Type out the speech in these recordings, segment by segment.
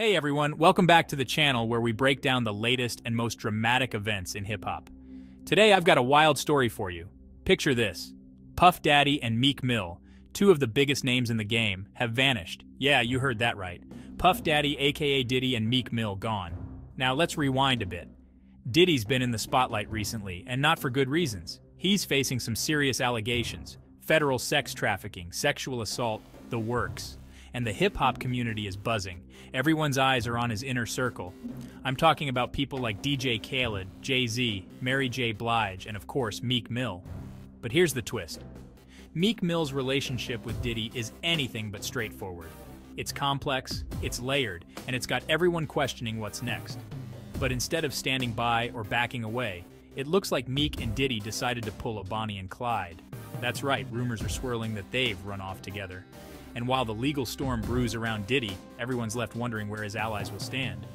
Hey everyone, welcome back to the channel where we break down the latest and most dramatic events in hip hop. Today I've got a wild story for you. Picture this Puff Daddy and Meek Mill, two of the biggest names in the game, have vanished. Yeah, you heard that right. Puff Daddy, aka Diddy, and Meek Mill gone. Now let's rewind a bit. Diddy's been in the spotlight recently, and not for good reasons. He's facing some serious allegations federal sex trafficking, sexual assault, the works and the hip hop community is buzzing. Everyone's eyes are on his inner circle. I'm talking about people like DJ Khaled, Jay Z, Mary J. Blige, and of course, Meek Mill. But here's the twist Meek Mill's relationship with Diddy is anything but straightforward. It's complex, it's layered, and it's got everyone questioning what's next. But instead of standing by or backing away, it looks like Meek and Diddy decided to pull a Bonnie and Clyde. That's right, rumors are swirling that they've run off together. And while the legal storm brews around Diddy, everyone's left wondering where his allies will stand.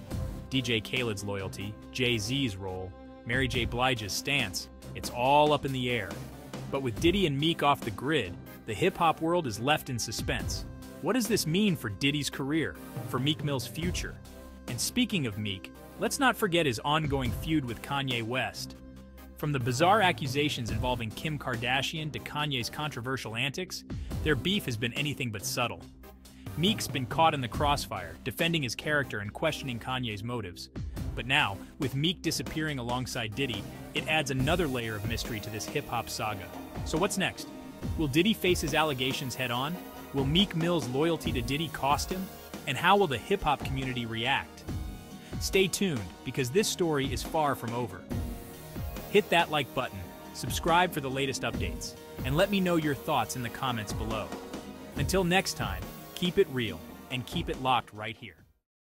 DJ Khaled's loyalty, Jay Z's role, Mary J. Blige's stance, it's all up in the air. But with Diddy and Meek off the grid, the hip hop world is left in suspense. What does this mean for Diddy's career, for Meek Mill's future? And speaking of Meek, let's not forget his ongoing feud with Kanye West. From the bizarre accusations involving Kim Kardashian to Kanye's controversial antics, their beef has been anything but subtle. Meek's been caught in the crossfire, defending his character and questioning Kanye's motives. But now, with Meek disappearing alongside Diddy, it adds another layer of mystery to this hip hop saga. So what's next? Will Diddy face his allegations head on? Will Meek Mill's loyalty to Diddy cost him? And how will the hip hop community react? Stay tuned, because this story is far from over. Hit that like button, subscribe for the latest updates, and let me know your thoughts in the comments below. Until next time, keep it real and keep it locked right here.